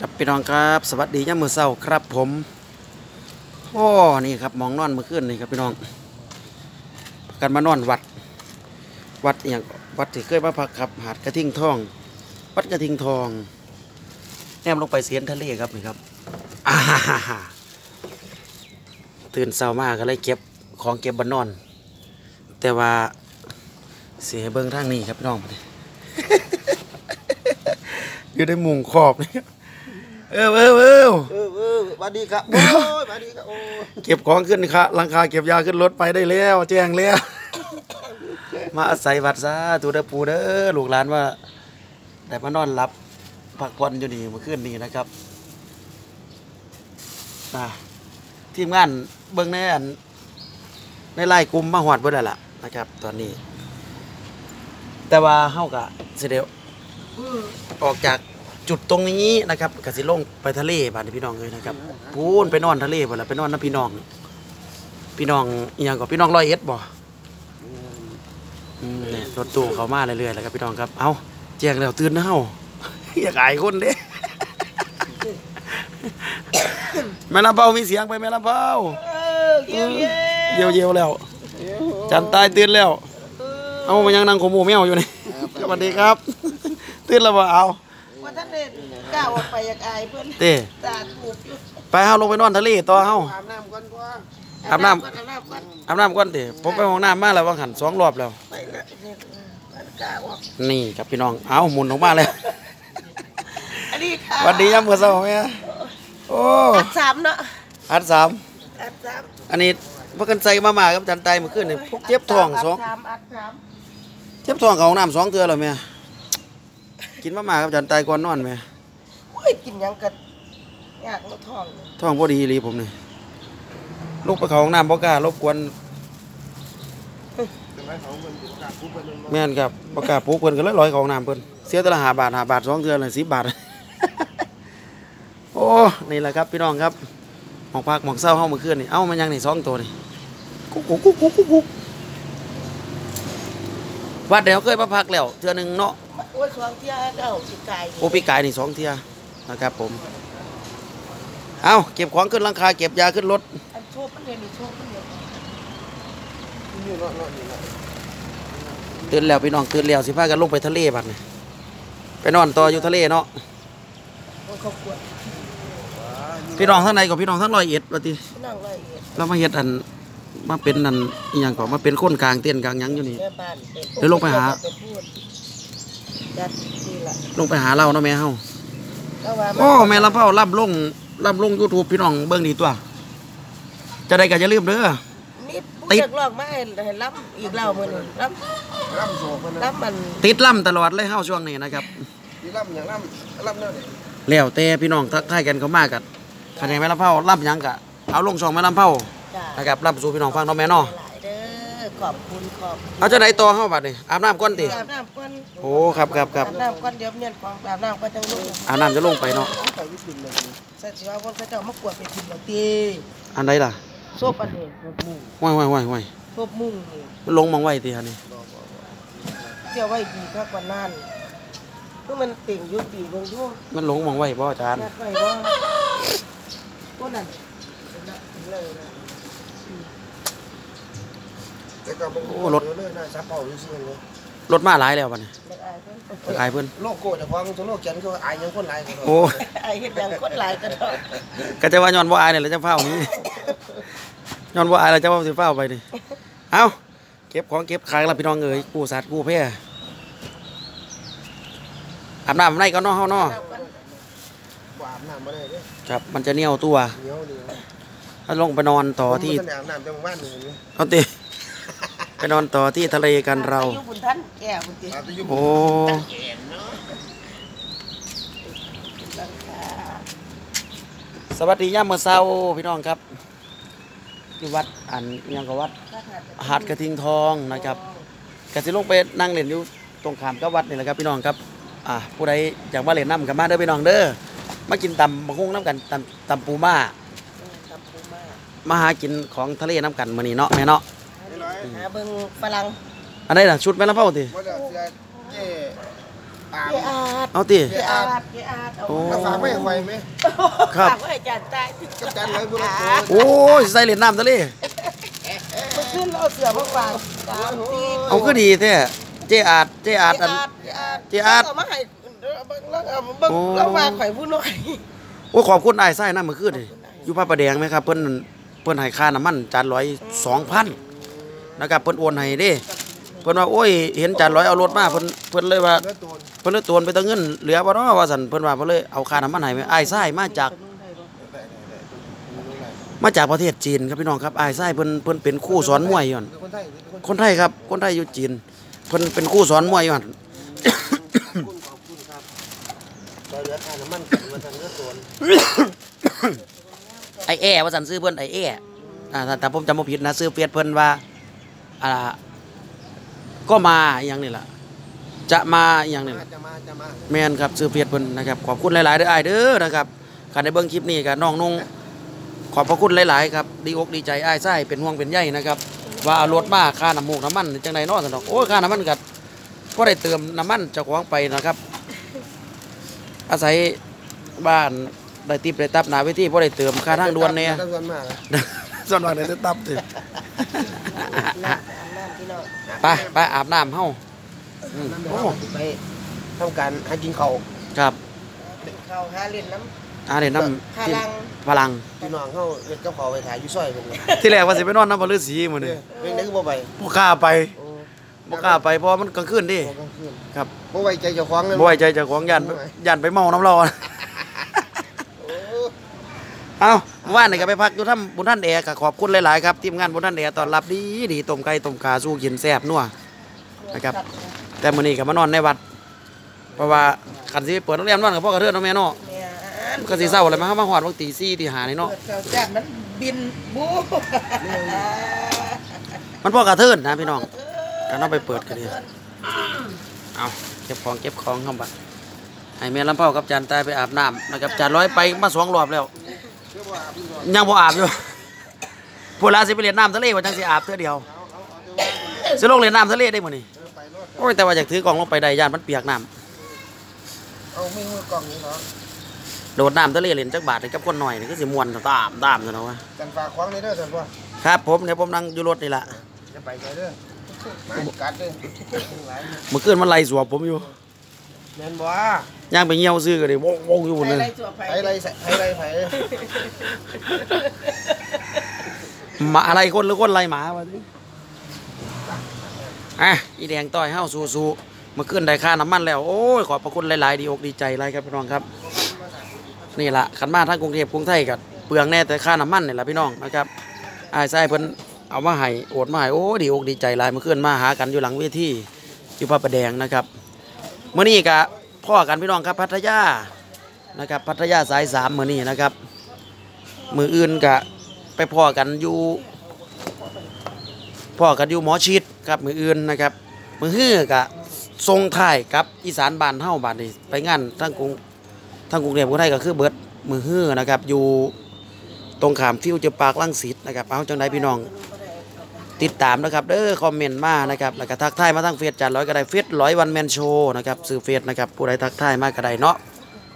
ครับพี่น้องครับ สวัสดียามือเช้าครับผมโอ้นี่ครับมองนอนเมื่อคืนนี่ครับพี่น้องกันมานอนวัด วัดอย่างวัดที่เคยมาพักครับ หาดกระทิงทอง วัดกระทิงทองแนมลงไปเสียนทะเลครับนี่ครับฮ่าฮ่าฮ่าตื่นเช้ามากก็เลยเก็บของเก็บบันนอน แต่ว่าเสียเบิ้งทางนี้ครับพี่น้องอยู่ในมุงขอบนี่ เออเออเออเออเออสวัสดีครับโอ้ยสวัสดีครับโอ้ยเก็บของขึ้นค่ะหลังคาเก็บยาขึ้นรถไปได้แล้ว แจ้งแล้ว มาอาศัยวัดซาตูเดอปูเด้อลูกหลานว่าได้มานอนหลับพักผ่อนอยู่นี่เมื่อคืนนี้นะครับอ่าทีมงานเบิ่งในอันในไล่กลุ่มมาหอดเบ่ได้ละนะครับ ตอนนี้ แต่ว่าเฮากะสิเดียวออกจาก จุดตรงนี้นะครับกสิลงไปทะเลบ้านพี่น้องเลยนะครับพูนไปนอนทะเลบ่ละไปนอนน้ำพี่น้อง พี่น้องอหย่างก็พี่น้องร้อยเอ็ดบ่อืมเนี่ยรถตู้เขามาเรื่อยๆแล้วครับพี่น้องครับ เอาแจ้งแล้วตื่นนะเฮาอยากอายคนเด้แม่ลำเบามีเสียงไปแม่ลำเบาเออเยี่ยมเยี่ยมเยียวเยียวๆแล้ว จันตายตื่นแล้ว เอามายังนั่งขโมยแมวอยู่นี่สวัสดีครับ ตื่นแล้วบ่เอา ว่าท่านเด่นก้าวออกไปอยากอายเพื่อนเต้ตาถูกอยู่ไปเฮาลงไปนอนทะเลต่อเฮาอาบน้ำก่อนกว่าอาบน้ำก่อนอาบน้ำก่อนอาบน้ำก่อนเต้ผมไปห้องน้ำมาแล้วว่าหันสองรอบแล้วไปละนี่มันก้าวออกนี่ครับพี่น้องเอาหมุนออกมาแล้วอันนี้ค่ะสวัสดียามมื้อเช้าแม่โอ้อัดสามเนาะอันสามอัดสามอันนี้พากันใส่มามากับจันไตเมื่อคืนนี่พวกเจ็บท้องสองดสามอัดสามเจ็บท้องเข้าห้องน้ำสองเทื่อแล้วแม่ กินมามากับจันไตก่อนนอนแม่โอ้ยกินหยังกันอยากมาท้องเลยท้องพอดีอีหลีผมนี่ลูกไปเข้าห้องน้ำบ่กล้ารบกวนทำไมเขามันถึงการพูดไปเลยแม่นครับบ่กล้าปลุกเพิ่นก็เลยลอยเข้าห้องน้ำเพิ่นเสียแต่ละ5บาท5บาทสองเทื่อเลย10บาท โอ้นี่แหละครับพี่น้องครับหมองพักหมองเศร้าเฮาเมื่อคืนนี่เอ้ามันยังนี่สองตัวนี่กุ๊กกุ๊กกุ๊กกุ๊กกุ๊กกุ๊กวัดเดี๋ยวเคยมาพักแล้วเทื่อหนึงเนาะโอ้ยสองเที่ยเก้าสิกายโอปีกายนี่สองเที่ยนะครับผม เอาเก็บของขึ้นหลังคาเก็บยาขึ้นรถอันโชคมันเรียนนี่โชคมันเรียนนี่เนาะเนาะนี่เนาะตื่นแล้วพี่น้องตื่นแล้วสิพากันลงไปทะเลบัดนี่ไปนอนต่ออยู่ทะเลเนาะมันเขากวดพี่น้องทั้งในกับพี่น้องทั้งร้อยเอ็ดว่าตินั่งไรเอ็ดแล้วมาเฮ็ดอันมาเป็นอันอหย่างก่อนมาเป็นคนกลางเต้นกลางหยังอยู่นี่แม่บ้านเดี๋ยวลงไปหาเป็นพูด จัดนี่ล่ะลงไปหาเราเนาะแม่เฮาก็ว่าโอ้แม่ลำเผาล่ำลงล่ำลง YouTube พี่น้องเบิ่งดีตัว จะได้ก็อย่าลืมเด้อ นี่ติผู้ดจักลอกมาให้ให้ล้ำอีกแล้วมื้อนี้ล้ำร่ำโศกมันนะล้ำมันติดล่ำตลอดเลยเฮาช่วงนี้นะครับ ที่ร่ำอย่างร่ำร่ำเนี่ยแล้วแต่พี่น้องทักทายกันเขามากกันคะแนนแม่ลำเผาล่ำหยังกะเอาลงช่องแม่ลำเผาจ้านะครับล่ำสู่พี่น้องฟังเนาะแม่เนาะหลายเด้อ ขอบคุณขอบคุณเอาจะไหนต่อเฮาบัดนี่อาบน้ำก่อนติอาบน้ำก่อนโอ้ครับครับครับอาบน้ำก่อนเดี๋ยวเนี่ยของอาบน้ำก่อนจังลูกอาบน้ำจะลงไปเนาะไปวิปินเลยสัตว์สิว่าคนเขาเจ้ามากวดไปกินบ่ตีอันใดล่ะโซบอันนี้โซบมุ้งห้วยห้วยห้วยห้วยโซบมุ้งนี่มันลงมองไว้ติฮะนี่เที่ยวไว้ดีคักกว่านั้นคือมันเต่งอยู่ปีเบิ่งอยู่มันลงมองไว้บ่อาจารย์ยัดไว้บ่คนนั้นเลยนะ แต่ก็บางเลยนะซับเป่าอยู่ซื่อเลยรถมาหลายแล้วบัดนี้ไม่อายเพิ่นอายเพิ่นโลโก้แต่ความตัวโลกเขียนก็อายยังคนหลายโอ้อายเฮ็ดหยังคนหลายก็ดอกก็จะว่าย้อนบ่อายนี่แหละจะเฝ้านี้ย้อนบ่อายแล้วจะว่าสิเฝ้าไปนี่เอาเก็บของเก็บขายแล้วพี่น้องเอ้ยกู้สัตว์กู้แพร่อาบน้ำในก็เนาะเฮาเนาะอาบน้ำมาได้เนี่ยครับมันจะเหนียวตัวเหนียวเหนียวถ้าลงไปนอนต่อที่อาบน้ำแต่บ้านหนึ่งนี่เอาติไป นอนต่อที่ทะเลกันเราอยู่บุญท่านแก่บุญติอาบที่อยู่โอ้แก่เนาะสวัสดียามมื้อเช้าพี่น้องครับที่วัดอันอิหยังก็วัดหาดกระทิงทองนะครับกสิลงไปนั่งเล่นอยู่ตรงขามกับวัดนี่แหละครับพี่น้องครับอ่าผู้ใดอยากมาเล่นน้ำกับมาเด้อพี่น้องเด้อมากินตำบักฮุ้งน้ำกันตำตำปูม่ากับปูมามาหากินของทะเลน้ำกันมื้อนี้เนาะแม่เนาะ หาเบิ่งฝรั่งอันนี้น่ะชุดแม่ละเผาติว่าจะเจ๊อาบเจอาดเอาติเจอาดเจอาดเอาโอ้มาฝากไม่ไหวไหมครับฝากไว้ให้อาจารย์ตายกับจานไรบุรุษโอ้ยใส่เหรียญน้ำทะเลเมื่อคืนเราเอาเสือมาฝากสามตีเอาก็ดีแท้เจอาดเจอาดอันเจอาดเจอาดเอามาให้แล้วเอาเบิ่งโอ้แล้วมาข่อยผู้น้อยโอ้ยขอบคุณอ้ายไส้น้ำเมื่อคืนนี่อยู่พระประแดงไหมครับ เพิ่นเพิ่นให้ค่าน้ำมันจานร้อยสองพัน นะครับเพิ่นโอนให้เด้เพิ่นว่าโอ้ยเห็นจานร้อยเอารถมาเพิ่นเพิ่นเลยว่าเนื้อตัวเพิ่นเลยตวนไปตั้งเงินเหลือบ่เนาะว่าซั่นเพิ่นว่าเพิ่นเลยเอาค่าน้ำมันให้ไอ้ายไส้มาจาก มาจากประเทศจีนครับพี่น้องครับไอ้ายไส้เพิ่นเพิ่นเป็นครูสอนมวยอยู่หั่นคนไทยคนไทยครับคนไทยอยู่จีนเพิ่นเป็นครูสอนมวยอยู่หั่น ขอบคุณครับตอนเหลือค่าน้ำมันกันมาทางเนื้อตัวไอแอว่าสันซื้อเพิ่นไอแออ่าถ้าแต่ผมจำบ่ผิดนะซื้อเฟียดเพิ่นว่า อ่าก็มาอหย่างนี้ล่ะจะมาอหย่างนี้ล่ะจะมาจะมาแม่นครับซื้อเฟียดเพิ่นนะครับขอบคุณหลายๆเด้ออ้ายเด้อนะครับการได้เบิ่งคลิปนี้ก็น้องนุ่งขอบพระคุณหลาย ๆ ครับดีอกดีใจอ้ายไส้เป็นห่วงเป็นใยนะครับว่าเอารถมาค่าน้ำมูกน้ำมันจังไดเนาะซั่นดอกโอ้ยค่าน้ำมันก็ก็ได้เติมน้ำมันเจ้าของไปนะครับ อาศัยบ้านได้ติบได้ตับหนาเวทีบ่ได้เติมค่าทางด่วนเนี่ยทางด่วนมากเลยส่วนมากเนี่ยจะตับสิน้ำน้ำพี่น้อง ไปไปอาบน้ำเฮาอืมนั่นโอ้ไปทำการหากินเขาวครับเข้าหาเล่นน้อาเดี๋ยวน้ำพำที่ลังพลังพี่น้องเขาเรียกเจ้าเขาไปถ่ายอยู่ซอยเป็นไงที่แรกว่าสิไปนอนน้ำพลือสีมื้อนี้เรื่องนี้ก็บ่ไปบ่กล้าไปโอ้บ่กล้าไปเพราะมันกลางคืนดิบ่กลางคืนครับบ่ไว้ใจเจ้าของเลยบ่ไว้ใจเจ้าของย่านย่านไปเมาน้ำเราโอ้ เอ้าว่านนี่ก็ไปพักอยู่ท่าบุญท่านแอร์ก็ขอบคุณหลาย ๆ ครับทีมงานบุญท่านแอร์ต้อนรับดีดีต้มไก่ต้มขาสู้กินแซ่บนัวนะครับ แต่มื้อนี้ก็มานอนในวัด เพราะว่าคันสิเปิดโรงแรมนอนกับพ่อกระเทือนเนาะแม่เนาะเนี่ยมันก็สิเศร้าเลยมาเฮามาฮอดวันตี4ตี5นี่เนาะเกิดเจ้าแซ่บมันบินบูมันพ่อกระเทือนนะพี่น้องกันเอาไปเปิดกันดิเอาเก็บของเก็บของเข้าบัดให้แม่ลำเผากับจานตายไปอาบน้ำนะครับจานร้อยไปมาสองรอบแล้ว ยังบ่อาบอยู่พูดลาสิไปเล่นน้ำทะเลว่าจังสิอาบเท่อเดียวสิลงเล่นน้ำทะเลได้มื้อนี้โอ้ยแต่ว่าอยากถือกล่องลงไปได้ย่านมันเปียกน้เอาไม่มือกล่องนี้เนาะำโดดน้ำทะเลเล่นจักบาทนี่กับคนหน่อยนี่ก็สิม่วนตามตามซะเนาะวะกันฝากของในเด้อท่านพ่อครับผมเดี๋ยวผมนั่งอยู่รถนี่ล่ะจะไปใจเด้อมากัดเด้อหลายเมื่อคืนมันไล่สวบผมอยู่ แม่นบ่ย่างไปเหี่ยวซื้อก็ได้วงวงอยู่หมดไปเลยไล่ตัวไปไผไรใส่ไผไรไผหมาอะไรคนหรือคนไล่หมาวะนี่อะอีแดงต่อยเฮาสู้ๆเมื่อคืนได้ค่าน้ำมันแล้ว โอ้ย ขอบพระคุณหลาย ๆ ดีอกดีใจหลายครับพี่น้องครับ นี่ละขันมาทางกรุงเทพกรุงไทยกับเปลืองแน่แต่ค่าน้ำมันนี่แหละพี่น้องนะครับอายไส้เพิ่นเอามาให้โอดมาให้โอ้ดีอกดีใจหลายเมื่อคืนมาหากันอยู่หลังเวทีอยู่พระประแดงนะครับเมื่อนี้กะพ่อกันพี่น้องครับพัทยานะครับพัทยาสายสามมื่อนี้นะครับ มืออื่นกะไปพ่อกันอยู่พ่อกันอยู่หมอชิดครับมืออื่นนะครับ มือฮื้อกะทรงถ่ายกับอีสานบานเฮาบานนี้ไปงานทั้งกรุงทั้งกรุงเทพกรุงไทยก็คือเบิร์ดมือฮื้อนะครับอยู่ตรงขามฟิวเจอร์ปาร์คลังสิตนะครับเอาจังไดพี่น้อง ติดตามนะครับเด้อคอมเมนต์มานะครับแล้วก็ทักทายมาทางเฟซจัดร้อยก็ได้เฟซร้อยวันแมนโชว์นะครับซื้อเฟซนะครับผู้ใดทักทายมาก็ได้เนาะ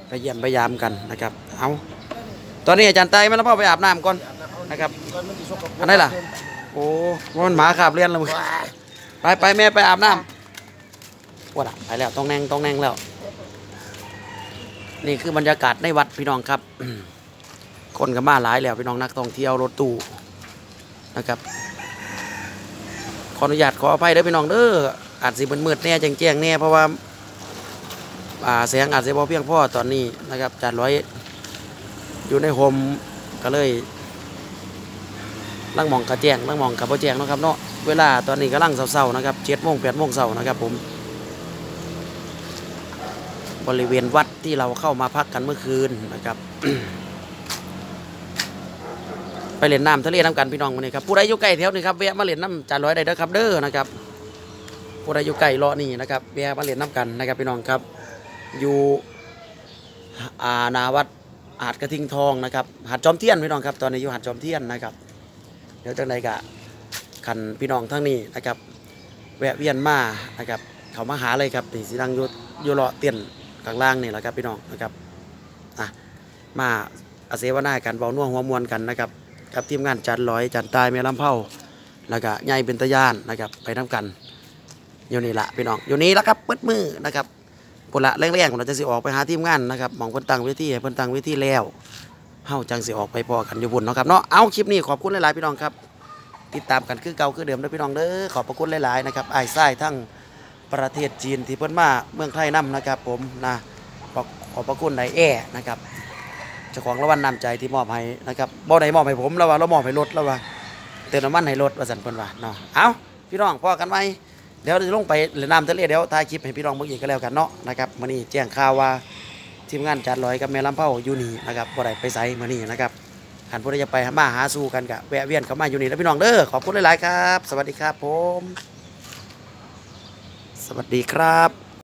ไปเยี่ยมไปยามกันนะครับเอาตอนนี้อาจารย์ไต้มาแล้วพ่อไปอาบน้ำก่อนนะครับอันนไหนล่ะโอ้ว่ามันหมาขาบเรียนแล้วมึงไปไปแม่ไปอาบน้ำปว่าละไปแล้วต้องแนงต้องแนงแล้ว นี่คือบรรยากาศในวัดพี่น้องครับ คนก็มาหลายแล้วพี่น้องนักท่องเที่ยวรถตู้นะครับ ออนุญาตขออภัยเด้อพี่น้องเด้ออาจสิมันมืดๆแน่แจ้งๆแน่เพราะว่าอาแสงอาจจะพอเพียงพอตอนนี้นะครับจานร้อยอยู่ในโฮมก็เลยลังมองกระแจงลังมองกับบ่แจงนะครับเนาะเวลาตอนนี้กำลังเศร้าๆนะครับเจ็ดโมงแปดโมงเช้านะครับผม บริเวณวัดที่เราเข้ามาพักกันเมื่อคืนนะครับ ไปเล่นน้ำทะเลน้ำกันพี่น้องมานี่ครับผู้ใดอยู่ใกล้แถวนี้ครับแวะมาเล่นน้ำจานร้อยได้เด้อครับเด้อนะครับผู้ใดอยู่ใกล้เลาะนี่นะครับแวะมาเล่นน้ำกันนะครับพี่น้องครับ อยู่อานาวัดหาดกระทิงทองนะครับหาดจอมเทียนพี่น้องครับตอนนี้อยู่หาดจอมเทียนนะครับ เดี๋ยวจังใดกะขันพี่น้องทั้งนี้นะครับ แวะเวียนมานะครับเขามาหาเลยครับนี่สิดังอยุดอยู่เลาะเตียนกลางล่างนี่แหละครับพี่น้องนะครับอะมาอาเสวนากันเบาน่วงหัวมวลกันนะครับ กับทีมงานจันลอยจันตายเมลำเผาแล้วก็ใหญ่เป็นตะยานนะครับไปน้กันอยู่นี่ละพี่น้องอยู่นี่ละครับเปิดมือนะครับพนละแรกๆผมเราจะสิออกไปหาทีมงานนะครับมองเพิ่นตังเวทีเพิ่นตังเวทีแล้วเฮาจังสิออกไปพอกันอยู่บุญเนาะครับเนาะเอาคลิปนี้ขอบคุณหลายๆพี่น้องครับ ติดตามกันคือเก่าคือเดิมเด้อพี่น้องเด้อขอบพระคุณหลายๆนะครับไอ้ไส้ทั้งประเทศจีนที่เพิ่นมาเมืองไทยนํนะครับ ผมนะขอบขอบพระคุณนายแอนะครับ เจ้าของรางวัลนำใจที่มอบให้นะครับบ่ได้มอบให้ผมแล้วว่าเรามอบให้รถแล้วว่าเติมน้ำมันให้รถว่าสันเพิ่นว่าเนาะเอาพี่น้องพอกันไหมเดี๋ยวจะลงไปเล่นน้ำทะเลเดี๋ยวถ่ายคลิปให้พี่น้องเบิ่งอีกก็แล้วกันเนาะนะครับมื้อนี้แจ้งข่าวว่าทีมงานจัดลอยกับแม่ลำเผาอยู่นี่นะครับบ่ได้ไปไสมื้อนี้นะครับขันผู้ใดจะไปมาหาสู่กันกะแวะเวียนเข้ามาอยู่นี่แล้วพี่น้องเด้อขอบคุณหลายๆครับ สวัสดีครับผม สวัสดีครับ